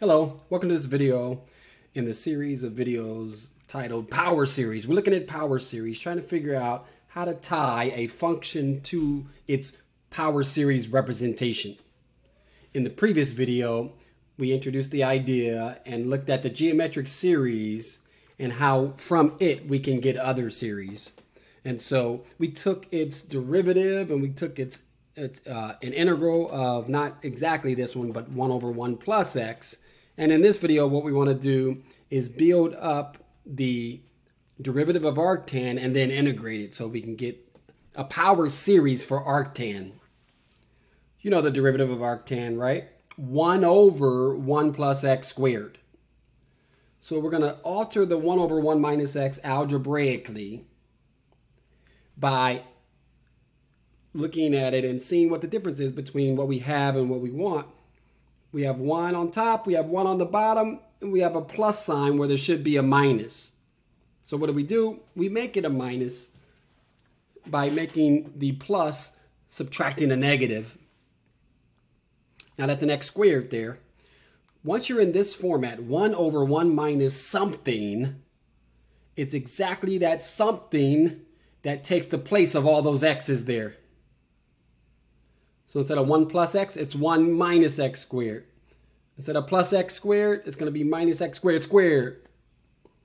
Hello, welcome to this video in the series of videos titled Power Series. We're looking at Power Series, trying to figure out how to tie a function to its Power Series representation. In the previous video, we introduced the idea and looked at the geometric series and how from it we can get other series. And so we took its derivative and we took its it's uh, an integral of not exactly this one, but 1 over 1 plus x. And in this video, what we want to do is build up the derivative of arctan and then integrate it so we can get a power series for arctan. You know the derivative of arctan, right? 1 over 1 plus x squared. So we're going to alter the 1 over 1 minus x algebraically by looking at it and seeing what the difference is between what we have and what we want. We have 1 on top, we have 1 on the bottom, and we have a plus sign where there should be a minus. So what do we do? We make it a minus by making the plus subtracting a negative. Now that's an x squared there. Once you're in this format, 1 over 1 minus something, it's exactly that something that takes the place of all those x's there. So instead of 1 plus x, it's 1 minus x squared. Instead of plus x squared, it's going to be minus x squared squared.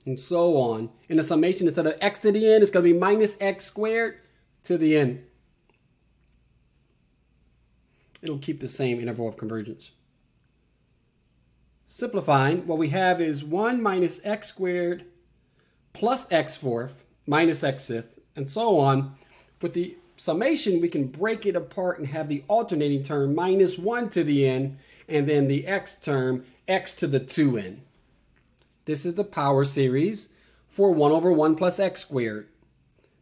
And so on. In the summation, instead of x to the n, it's going to be minus x squared to the n. It'll keep the same interval of convergence. Simplifying, what we have is 1 minus x squared plus x fourth minus x fifth, and so on. With the summation, we can break it apart and have the alternating term minus 1 to the n, and then the x term x to the 2n. This is the power series for 1 over 1 plus x squared.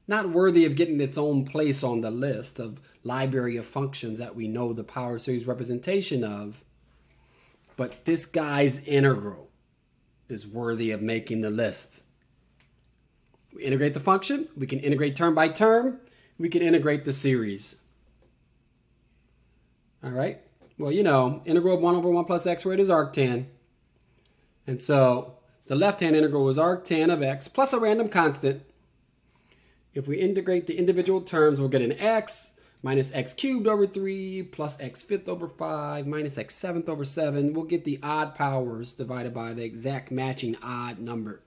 Not worthy of getting its own place on the list of library of functions that we know the power series representation of. But this guy's integral is worthy of making the list. We integrate the function, we can integrate term by term, we can integrate the series. All right. Well, you know, integral of 1 over 1 plus x squared is arctan. And so the left-hand integral was arctan of x plus a random constant. If we integrate the individual terms, we'll get an x minus x cubed over 3 plus x fifth over 5 minus x seventh over 7. We'll get the odd powers divided by the exact matching odd number,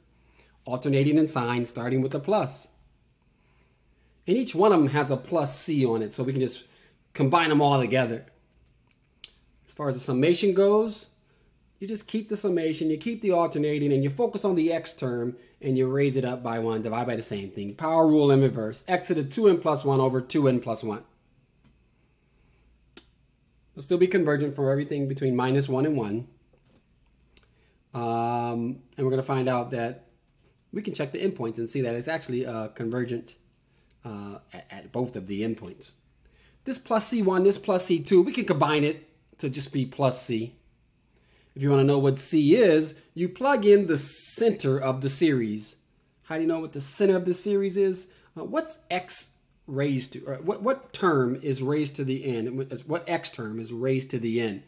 alternating in sign starting with a plus. And each one of them has a plus c on it, so we can just combine them all together. As far as the summation goes, you just keep the summation, you keep the alternating, and you focus on the x term, and you raise it up by 1, divide by the same thing. Power rule in reverse. x to the 2n plus 1 over 2n plus 1. It'll still be convergent for everything between minus 1 and 1. Um, and we're going to find out that we can check the endpoints and see that it's actually uh, convergent uh, at, both of the endpoints. This plus C1, this plus C2, we can combine it to just be plus C. If you want to know what C is, you plug in the center of the series. How do you know what the center of the series is? Uh, what's X raised to, what, what term is raised to the n? What X term is raised to the n?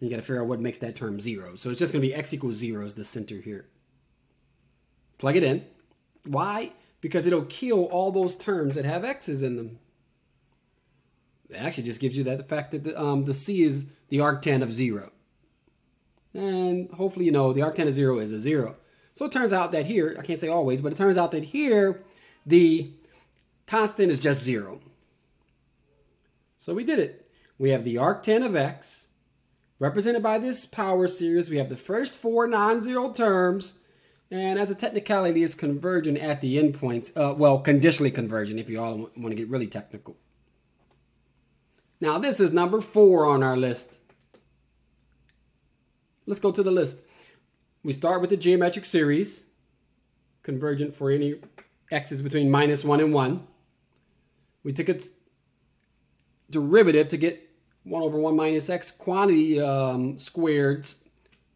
You got to figure out what makes that term zero. So it's just going to be X equals zero is the center here. Plug it in. Why? Because it'll kill all those terms that have X's in them. It actually just gives you that the fact that the, um, the C is the arctan of zero. And hopefully you know the arctan of zero is a zero. So it turns out that here, I can't say always, but it turns out that here the constant is just zero. So we did it. We have the arctan of x represented by this power series. We have the first four non-zero terms. And as a technicality, it's convergent at the endpoints. Uh, well, conditionally convergent if you all want to get really technical. Now this is number four on our list. Let's go to the list. We start with the geometric series, convergent for any x's between minus 1 and 1. We took its derivative to get 1 over 1 minus x quantity um, squared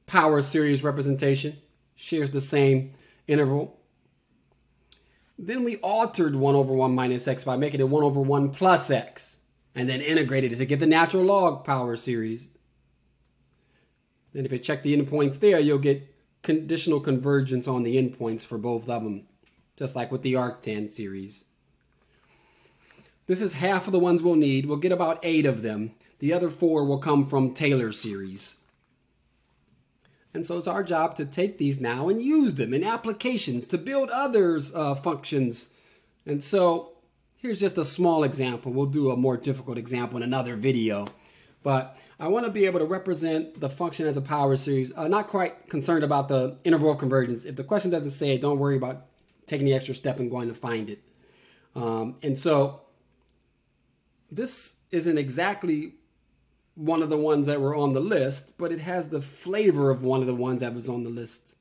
power series representation. Shares the same interval. Then we altered 1 over 1 minus x by making it 1 over 1 plus x and then integrated it to get the natural log power series. And if you check the endpoints there, you'll get conditional convergence on the endpoints for both of them, just like with the arctan series. This is half of the ones we'll need. We'll get about eight of them. The other four will come from Taylor series. And so it's our job to take these now and use them in applications to build others uh, functions. And so here's just a small example. We'll do a more difficult example in another video. But I want to be able to represent the function as a power series. I'm not quite concerned about the interval of convergence. If the question doesn't say it, don't worry about taking the extra step and going to find it. Um, and so this isn't exactly one of the ones that were on the list, but it has the flavor of one of the ones that was on the list.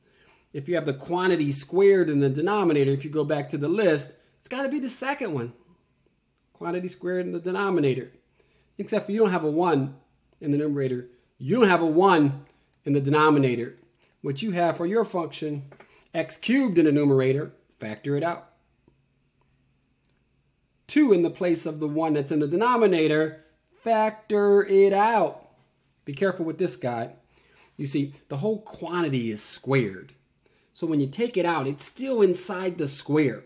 If you have the quantity squared in the denominator, if you go back to the list, it's got to be the second one. Quantity squared in the denominator. Except for you don't have a 1 in the numerator. You don't have a 1 in the denominator. What you have for your function, x cubed in the numerator, factor it out. 2 in the place of the 1 that's in the denominator, factor it out. Be careful with this guy. You see, the whole quantity is squared. So when you take it out, it's still inside the square.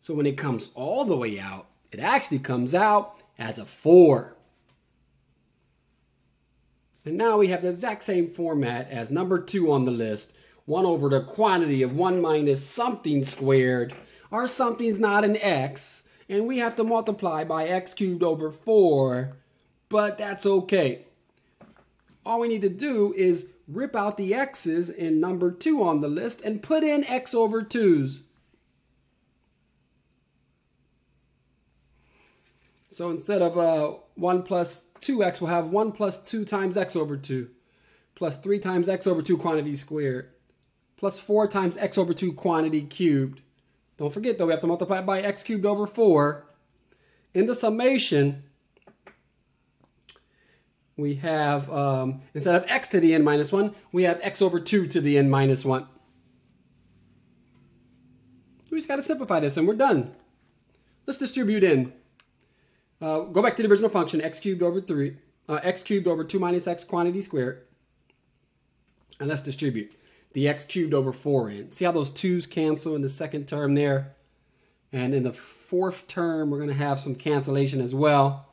So when it comes all the way out, it actually comes out as a 4. And now we have the exact same format as number 2 on the list. 1 over the quantity of 1 minus something squared our something's not an x, and we have to multiply by x cubed over 4, but that's okay. All we need to do is rip out the x's in number 2 on the list and put in x over 2's. So instead of uh, 1 plus 2x, we'll have 1 plus 2 times x over 2, plus 3 times x over 2 quantity squared, plus 4 times x over 2 quantity cubed, don't forget though, we have to multiply by x cubed over 4. In the summation, we have, um, instead of x to the n minus 1, we have x over 2 to the n minus 1. We just got to simplify this and we're done. Let's distribute in. Uh, go back to the original function, x cubed over 3, uh, x cubed over 2 minus x quantity squared. And let's distribute the x cubed over 4 in. See how those 2's cancel in the second term there? And in the fourth term, we're going to have some cancellation as well.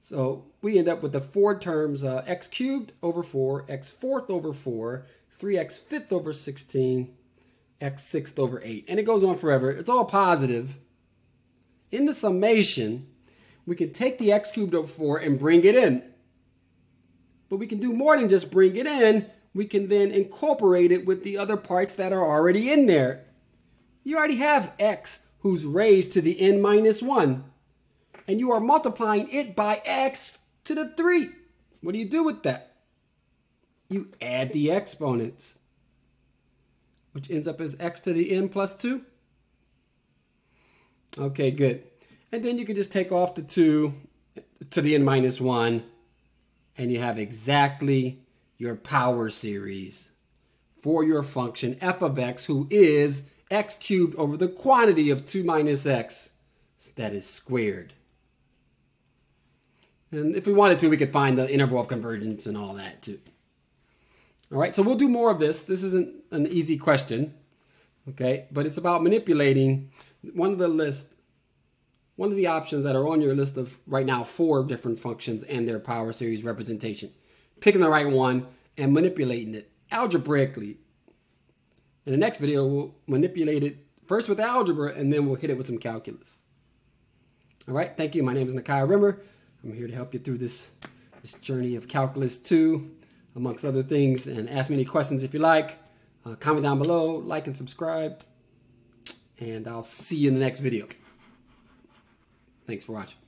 So we end up with the four terms, uh, x cubed over 4, x fourth over 4, 3x fifth over 16, x sixth over 8. And it goes on forever. It's all positive. In the summation, we can take the x cubed over 4 and bring it in. But we can do more than just bring it in we can then incorporate it with the other parts that are already in there. You already have x who's raised to the n minus 1. And you are multiplying it by x to the 3. What do you do with that? You add the exponents, which ends up as x to the n plus 2. Okay, good. And then you can just take off the 2 to the n minus 1, and you have exactly your power series for your function f of x, who is x cubed over the quantity of 2 minus x that is squared. And if we wanted to, we could find the interval of convergence and all that too. All right, so we'll do more of this. This isn't an easy question, okay? But it's about manipulating one of the list, one of the options that are on your list of right now four different functions and their power series representation picking the right one, and manipulating it algebraically. In the next video, we'll manipulate it first with algebra, and then we'll hit it with some calculus. All right, thank you. My name is Nakia Rimmer. I'm here to help you through this, this journey of Calculus 2, amongst other things, and ask me any questions if you like. Uh, comment down below, like and subscribe, and I'll see you in the next video. Thanks for watching.